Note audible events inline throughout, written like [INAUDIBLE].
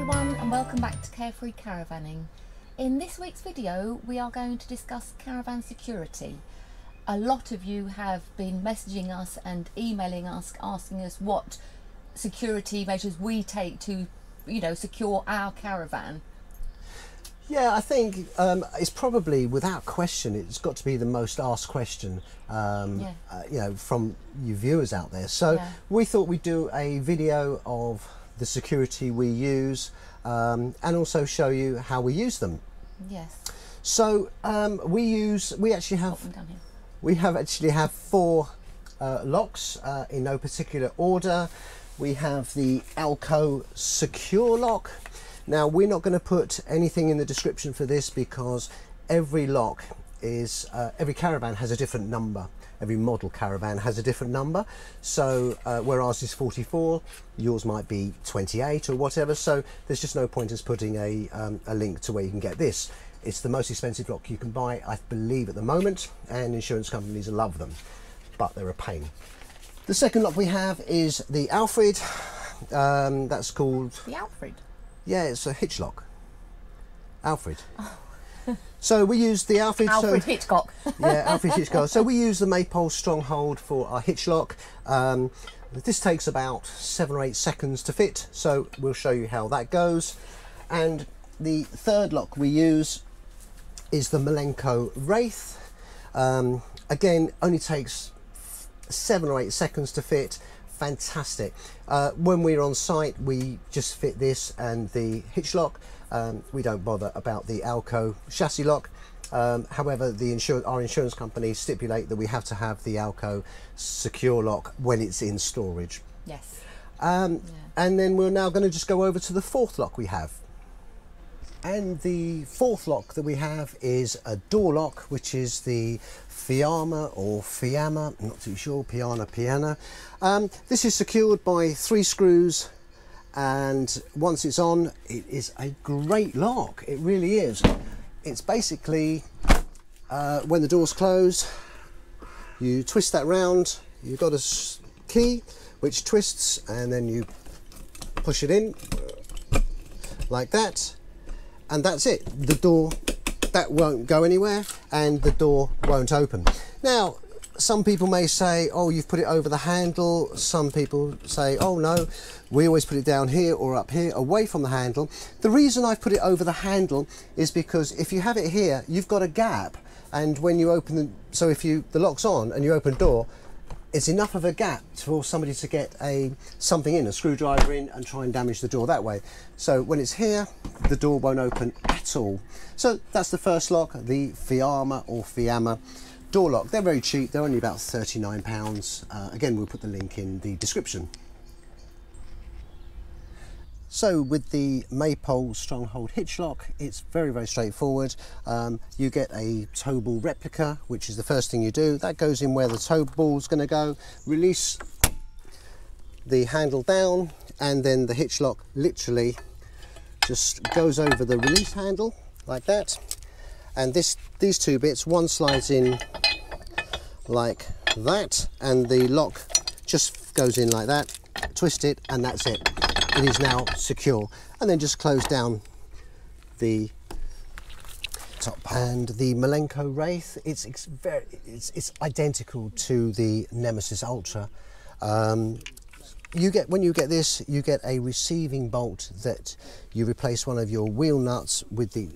everyone and welcome back to Carefree Caravanning. In this week's video we are going to discuss caravan security. A lot of you have been messaging us and emailing us asking us what security measures we take to you know secure our caravan. Yeah, I think um, it's probably, without question, it's got to be the most asked question, um, Yeah. uh, you know, from you viewers out there. So Yeah. we thought we'd do a video of the security we use um, and also show you how we use them. Yes. So um, we use, we actually have Up and down here. we have actually have four uh, locks uh, in no particular order. We have the Alko Secure Lock. Now we're not going to put anything in the description for this because every lock is uh, every caravan has a different number. Every model caravan has a different number. So uh, where ours is 44, yours might be 28 or whatever. So there's just no point in us putting a, um, a link to where you can get this. It's the most expensive lock you can buy, I believe, at the moment, and insurance companies love them, but they're a pain. The second lock we have is the Alfred. Um, that's called, The Alfred. yeah, it's a hitch lock. Alfred. [LAUGHS] so we use the Alfred. so- Hitchcock. [LAUGHS] yeah, Alfred Hitchcock. So we use the Maypole Stronghold for our hitch lock. Um, this takes about seven or eight seconds to fit, so we'll show you how that goes. And the third lock we use is the Milenco Wraith. Um, again, only takes seven or eight seconds to fit. Fantastic. Uh, when we're on site, we just fit this and the hitch lock. Um, we don't bother about the Alko chassis lock. Um, however, the insur our insurance company stipulate that we have to have the Alko secure lock when it's in storage. yes. Um, Yeah. And then we're now going to just go over to the fourth lock we have. And the fourth lock that we have is a door lock, which is the Fiamma or Fiamma, I'm not too sure, Piana Piana. Um, this is secured by three screws and once it's on, it is a great lock. It really is. It's basically uh, when the doors close, you twist that round, you've got a key which twists and then you push it in like that and that's it the door that won't go anywhere and the door won't open now some people may say oh you've put it over the handle some people say oh no we always put it down here or up here away from the handle the reason I've put it over the handle is because if you have it here you've got a gap and when you open the so if you the lock's on and you open the door it's enough of a gap for somebody to get a something in, a screwdriver in, and try and damage the door that way. So when it's here, the door won't open at all. So that's the first lock, the Fiamma or Fiamma door lock. They're very cheap. They're only about £39. Uh, again, we'll put the link in the description. So with the Maypole Stronghold hitch lock, it's very, very straightforward. Um, you get a tow ball replica, which is the first thing you do. That goes in where the tow ball's gonna go. Release the handle down and then the hitch lock literally just goes over the release handle like that. And this, these two bits, one slides in like that and the lock just goes in like that twist it and that's it. It is now secure. And then just close down the top and the Milenco Wraith it's, it's very it's, it's identical to the Nemesis Ultra. Um, you get when you get this you get a receiving bolt that you replace one of your wheel nuts with the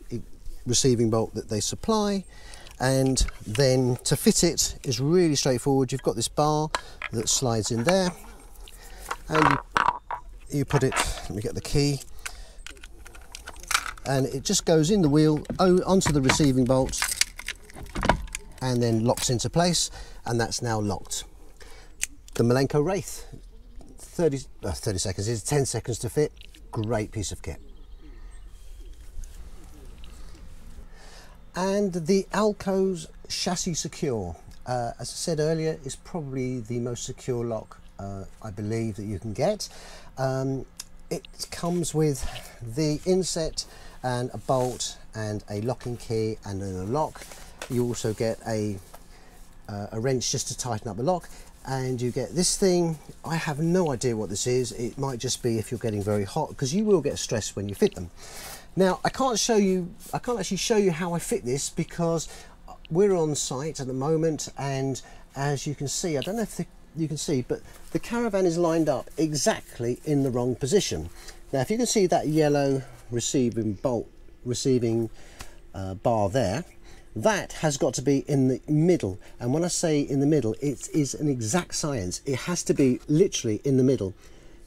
receiving bolt that they supply. And then to fit it is really straightforward. You've got this bar that slides in there. And you, you put it let me get the key. And it just goes in the wheel onto the receiving bolt and then locks into place and that's now locked. The Milenco Wraith 30, uh, 30 seconds is 10 seconds to fit. Great piece of kit and the Alko's chassis secure uh, as I said earlier is probably the most secure lock uh, I believe that you can get um, it comes with the inset and a bolt and a locking key and then a lock you also get a uh, a wrench just to tighten up the lock and you get this thing. I have no idea what this is. It might just be if you're getting very hot because you will get stressed when you fit them. Now I can't show you, I can't actually show you how I fit this because we're on site at the moment and as you can see, I don't know if the, you can see, but the caravan is lined up exactly in the wrong position. Now if you can see that yellow receiving bolt, receiving uh, bar there, that has got to be in the middle. And when I say in the middle it is an exact science. It has to be literally in the middle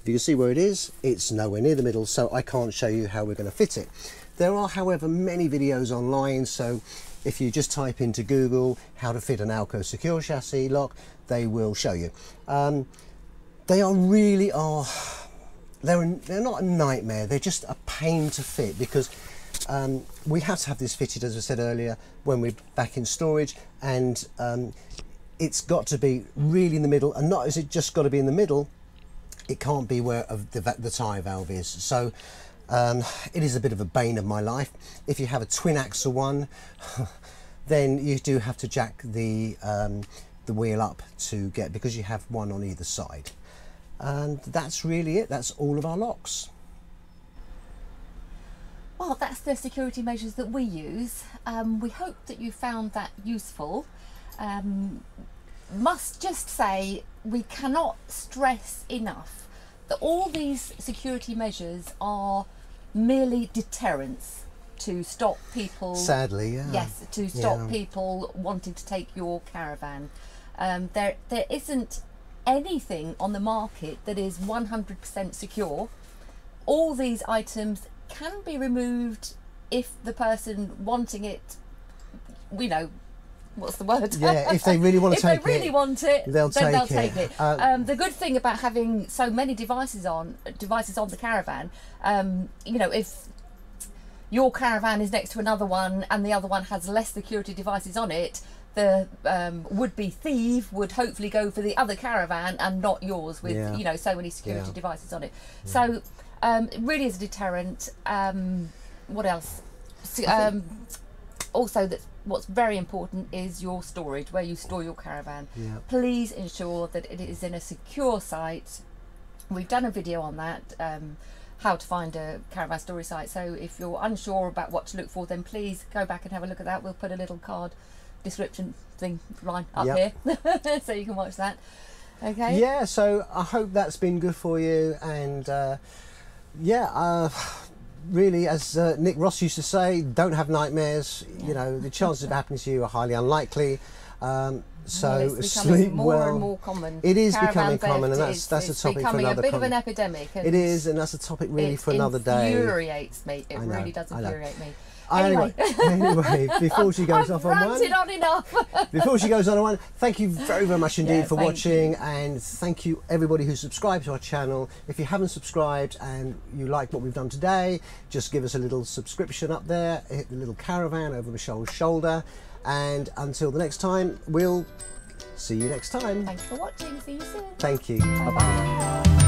if you can see where it is? It's nowhere near the middle so I can't show you how we're going to fit it. There are however many videos online so if you just type into Google how to fit an Alko secure chassis lock they will show you. Um, they are really are they're, they're not a nightmare they're just a pain to fit because um, we have to have this fitted, as I said earlier, when we're back in storage, and um, it's got to be really in the middle, and not as it just got to be in the middle, it can't be where the, the tie valve is. So um, it is a bit of a bane of my life. If you have a twin axle one, [LAUGHS] then you do have to jack the, um, the wheel up to get, because you have one on either side. And that's really it, that's all of our locks. Well, that's the security measures that we use. Um, we hope that you found that useful. Um, must just say we cannot stress enough that all these security measures are merely deterrents to stop people. Sadly, yeah. Yes, to stop Yeah. people wanting to take your caravan. Um, there, there isn't anything on the market that is 100% secure. All these items can be removed if the person wanting it, you know, what's the word? Yeah, if they [LAUGHS] really want to if take they really it, want it, they'll then take they'll it. take it. Uh, um, the good thing about having so many devices on devices on the caravan, um, you know, if your caravan is next to another one and the other one has less security devices on it, the um, would-be thief would hopefully go for the other caravan and not yours with Yeah. you know so many security Yeah. devices on it. So um, it really is a deterrent. Um, what else? Um, also, that what's very important is your storage, where you store your caravan. Yeah. Please ensure that it is in a secure site. We've done a video on that. Um, how to find a caravan storage site. So if you're unsure about what to look for, then please go back and have a look at that. We'll put a little card description thing line up Yep. here, [LAUGHS] so you can watch that. Okay. Yeah, so I hope that's been good for you. And uh, yeah, uh, really, as uh, Nick Ross used to say, don't have nightmares. You know, the [LAUGHS] chances of it happening to you are highly unlikely. Um, so Well, it's becoming sleep more well. and more common. It is Caravan becoming common, and that's is- that's a topic for another. It's becoming a bit of an epidemic. And It is, and that's a topic really for another day. It infuriates me. It know, really does infuriate me. Anyway, anyway, before she goes [LAUGHS] I've off on one, on enough. [LAUGHS] before she goes on one, thank you very, very much indeed Yeah, for watching, and thank you everybody who subscribed to our channel. If you haven't subscribed and you like what we've done today, just give us a little subscription up there. Hit the little caravan over Michele's shoulder, and until the next time, we'll see you next time. Thanks for watching. See you soon. Thank you. Bye bye. Bye.